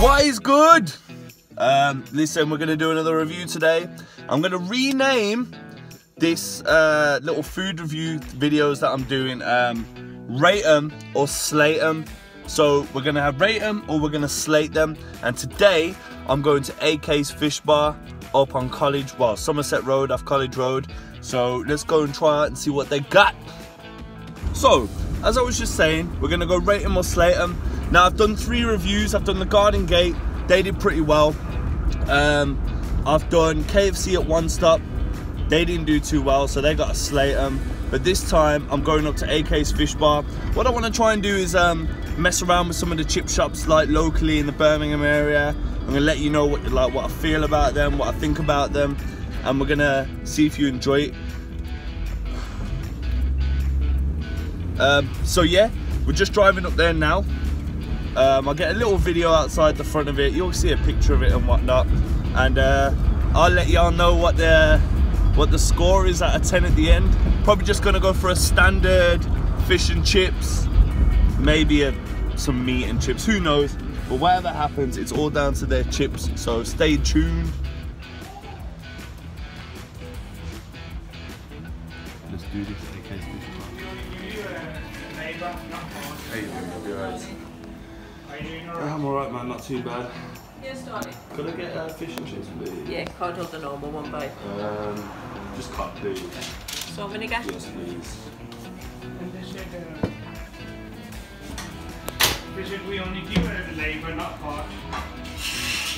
What is good? Um, listen, we're gonna do another review today. I'm gonna rename this uh, little food review videos that I'm doing. Um, rate 'em or slate 'em. So we're gonna have rate 'em or we're gonna slate them. And today I'm going to AK's Fish Bar up on College, well Somerset Road off College Road. So let's go and try out and see what they got. So, as I was just saying, we're gonna go rate them or slate them. Now, I've done three reviews. I've done the Garden Gate, they did pretty well. Um, I've done KFC at One Stop, they didn't do too well, so they got a slate them. But this time, I'm going up to AK's Fish Bar. What I want to try and do is um, mess around with some of the chip shops, like locally in the Birmingham area. I'm gonna let you know what like what I feel about them, what I think about them, and we're gonna see if you enjoy it. Um, so yeah, we're just driving up there now. Um, I'll get a little video outside the front of it. You'll see a picture of it and whatnot, and uh, I'll let y'all know what the what the score is at a 10 at the end. Probably just gonna go for a standard fish and chips, maybe a, some meat and chips. Who knows? But whatever happens, it's all down to their chips. So stay tuned. Let's do this. AK's Fish Bar. Hey, you'll be alright. I'm alright, man. Not too bad. Yeah, started. Could I get uh, fish and chips, please? Yeah, can't hold the normal one by. Um, just cut, please. Salt vinegar? Yes, please. And they said, uh, they said we only give her the labour, not part.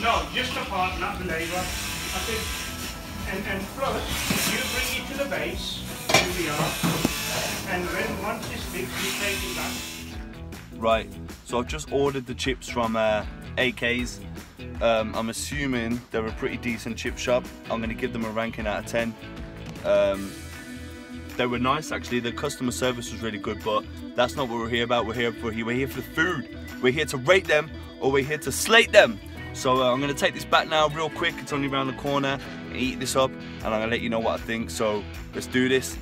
No, just the part, not the labour. I said, and, and plus, you bring it to the base, Right, so I've just ordered the chips from uh, AK's. Um, I'm assuming they're a pretty decent chip shop. I'm going to give them a ranking out of 10. Um, they were nice actually, the customer service was really good, but that's not what we're here about. We're here for, we're here for the food. We're here to rate them or we're here to slate them. So uh, I'm to take this back now real quick. It's only around the corner. Eat this up and I'm to let you know what I think. So let's do this.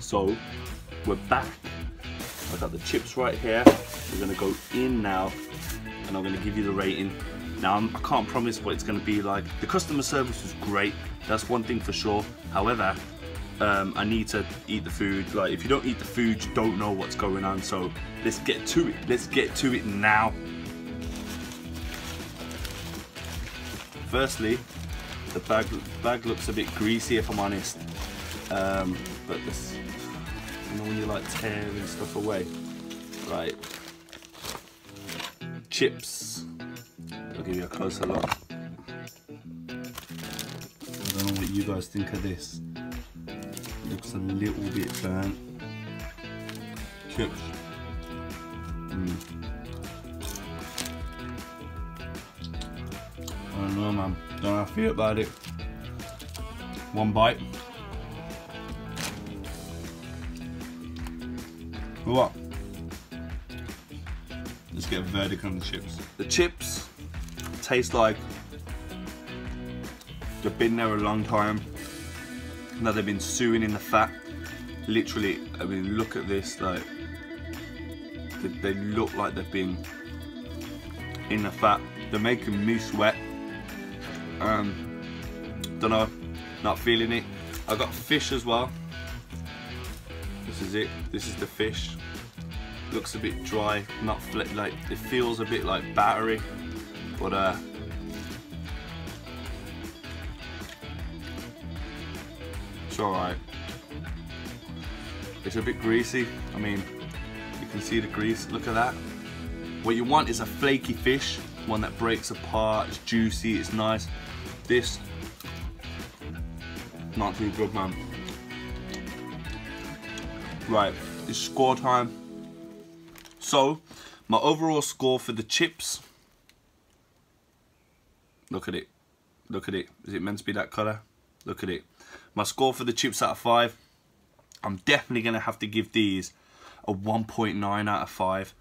So we're back I've got the chips right here. We're gonna go in now and I'm gonna give you the rating. Now I'm, I can not promise what it's gonna be like. The customer service was great, that's one thing for sure. However, um, I need to eat the food. Like if you don't eat the food, you don't know what's going on. So let's get to it. Let's get to it now. Firstly, the bag bag looks a bit greasy if I'm honest. Um, but this you know when you like tearing stuff away. Right. Chips. I'll give you a closer look. I don't know what you guys think of this. Looks a little bit burnt. Chips. Mm. Feel about it. One bite. What? Let's get a verdict on the chips. The chips taste like they've been there a long time. Now they've been sewing in the fat. Literally, I mean, look at this. Like, they, they look like they've been in the fat. They're making me sweat. Um, don't know, not feeling it. I got fish as well. This is it. This is the fish. Looks a bit dry, not like it feels a bit like battery, but uh, it's alright. It's a bit greasy. I mean, you can see the grease. Look at that. What you want is a flaky fish, one that breaks apart. It's juicy. It's nice. This, not too good, man. Right, it's score time. So, my overall score for the chips. Look at it. Look at it. Is it meant to be that colour? Look at it. My score for the chips out of 5. I'm definitely going to have to give these a 1.9 out of 5.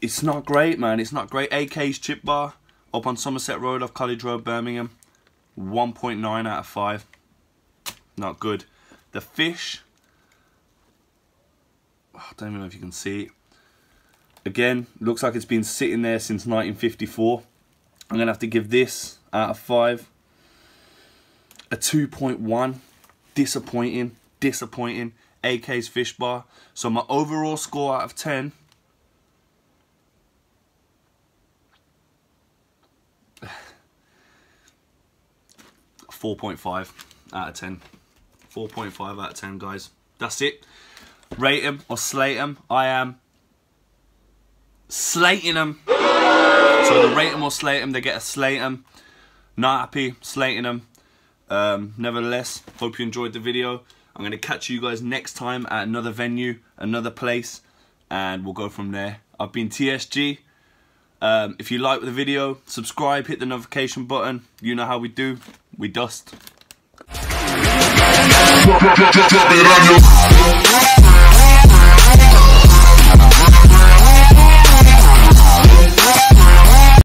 It's not great, man. It's not great. AK's Chip Bar up on Somerset Road off College Road, Birmingham. 1.9 out of 5. not good. The fish, I don't even know if you can see it. Again, looks like it's been sitting there since 1954. I'm gonna have to give this out of five a 2.1. Disappointing, disappointing. AK's fish bar. So my overall score out of 10 4.5 out of 10. 4.5 out of 10, guys. That's it. Rate him or slate him. I am slating them. So the rate them or slate them, they get a slate them. Not happy, slating them. Um, nevertheless, hope you enjoyed the video. I'm going to catch you guys next time at another venue, another place, and we'll go from there. I've been TSG. Um, if you like the video, subscribe, hit the notification button. You know how we do. We dust.